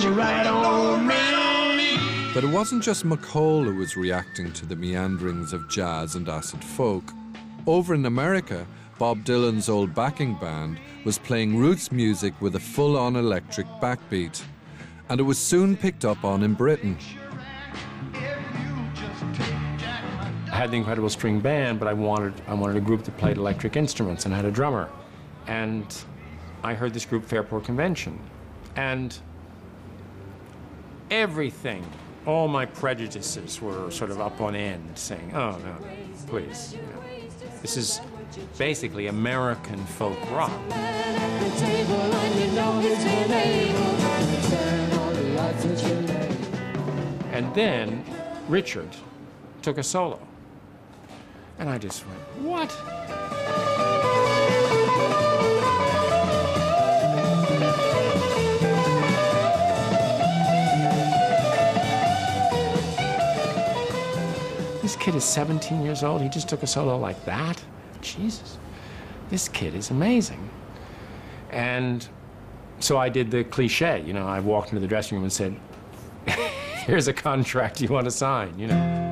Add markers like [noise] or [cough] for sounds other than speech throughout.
put it right on me. But it wasn't just McCall who was reacting to the meanderings of jazz and acid folk. Over in America, Bob Dylan's old backing band was playing roots music with a full on electric backbeat. And it was soon picked up on in Britain. I had the Incredible String Band, but I wanted, I wanted a group that played electric instruments and had a drummer. And I heard this group, Fairport Convention. And everything, all my prejudices were sort of up on end, saying, oh, no, please. You know, this is basically American folk rock. And then Richard took a solo. And I just went, what? This kid is 17 years old. He just took a solo like that. Jesus, this kid is amazing. And so I did the cliche, you know, I walked into the dressing room and said, [laughs] here's a contract you want to sign, you know.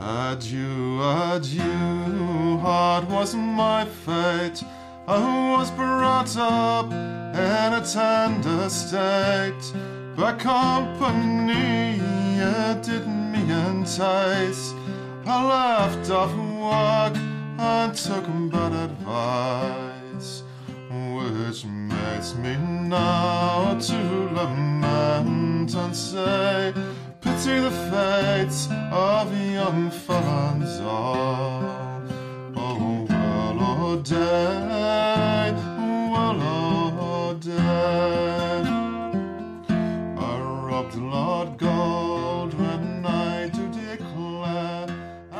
Adieu, adieu, hard was my fate. I was brought up in a tender state, but company I left off work and took bad advice, which makes me now to lament and say, pity the fates of young felons all. Oh, well, oh,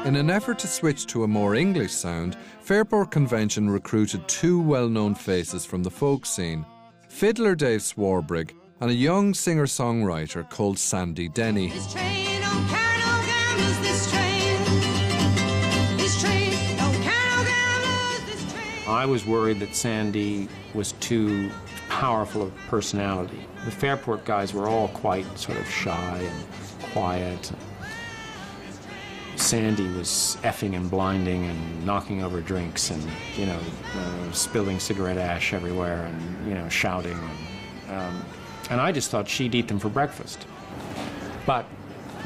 In an effort to switch to a more English sound, Fairport Convention recruited two well known faces from the folk scene fiddler Dave Swarbrick and a young singer songwriter called Sandy Denny. This train don't carry no gamblers, this train. This train don't carry no gamblers, this train. I was worried that Sandy was too powerful of personality. The Fairport guys were all quite sort of shy and quiet. Sandy was effing and blinding and knocking over drinks and, you know, uh, spilling cigarette ash everywhere and, you know, shouting. And, um, and I just thought she'd eat them for breakfast. But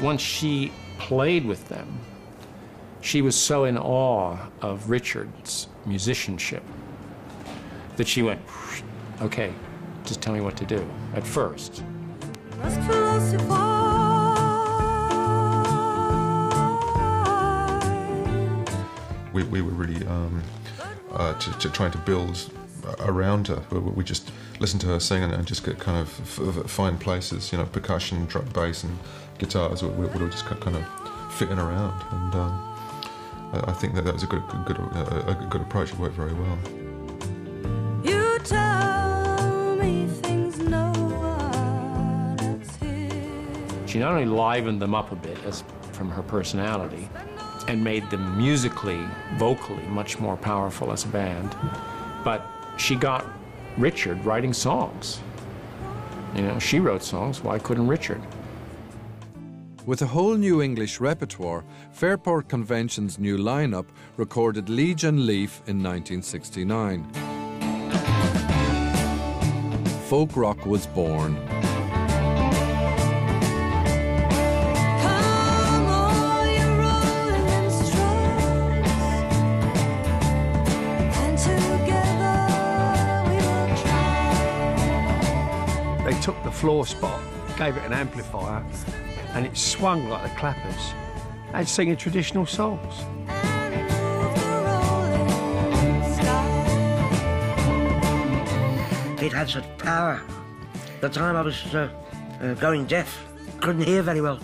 once she played with them, she was so in awe of Richard's musicianship that she went, okay, just tell me what to do at first. We, we were really um, uh, to, to trying to build around her. We, we just listened to her sing and, and just get kind of f- f- find places, you know, percussion, drum, bass, and guitars We would would just kind of fit in around. And um, I, I think that that was a good, good, good, uh, a good approach. It worked very well. You tell me things no one else hears. She not only livened them up a bit as from her personality and made them musically, vocally much more powerful as a band, but she got Richard writing songs. You know, she wrote songs, why couldn't Richard? With a whole new English repertoire, Fairport Convention's new lineup recorded Liege & Lief in 1969. Folk rock was born. Took the floor spot, gave it an amplifier, and it swung like the clappers. They'd singing traditional songs. and. It had such power. The time I was uh, uh, going deaf, couldn't hear very well.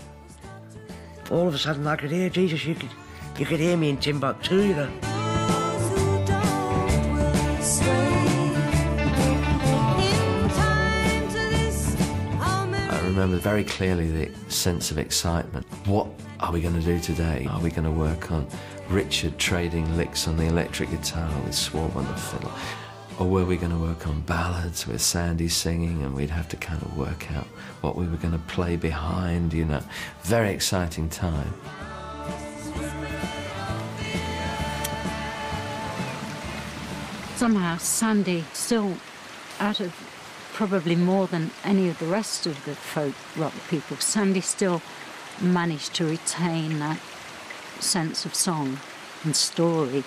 All of a sudden, I could hear Jesus. You could, you could hear me in Timbuktu, you know. Remember very clearly the sense of excitement. What are we going to do today? Are we going to work on Richard trading licks on the electric guitar with Swarb on the fiddle? Or were we going to work on ballads with Sandy singing and we'd have to kind of work out what we were going to play behind, you know? Very exciting time. somehow Sandy still, out of probably more than any of the rest of the folk rock people, Sandy still managed to retain that sense of song and story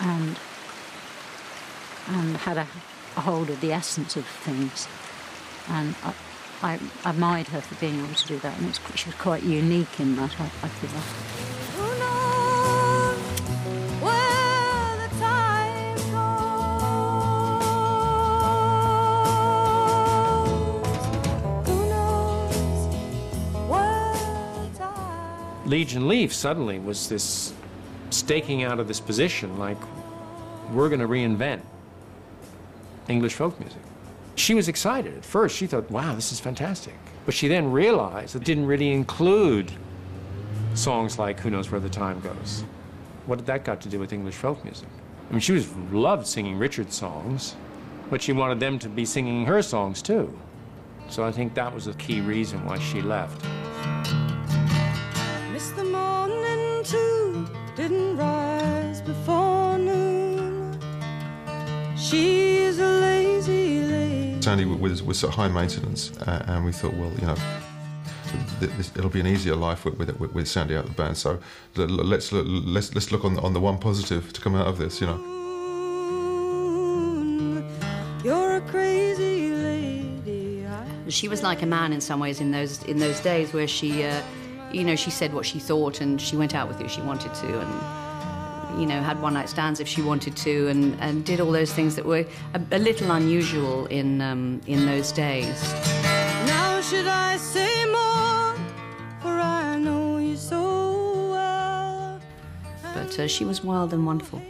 and and had a, a hold of the essence of things. And I, I, admired her for being able to do that, and it's, she was quite unique in that, I, I feel. Liege & Lief suddenly was this staking out of this position like we're going to reinvent English folk music. She was excited at first. She thought, wow, this is fantastic. But she then realized it didn't really include songs like Who Knows Where the Time Goes. What did that got to do with English folk music? I mean, she was loved singing Richard's songs, but she wanted them to be singing her songs too. So I think that was a key reason why she left. Sandy was, was sort of high maintenance, uh, and we thought, well, you know, th- this, it'll be an easier life with, with, with Sandy out of the band. So l- l- let's look, let's let's look on on the one positive to come out of this, you know. You're a crazy lady. She was like a man in some ways in those in those days where she, uh, you know, she said what she thought and she went out with who she wanted to and, you know, had one night stands if she wanted to and, and did all those things that were a, a little unusual in um, in those days. Now should I say more? For I know you so well. But uh, she was wild and wonderful.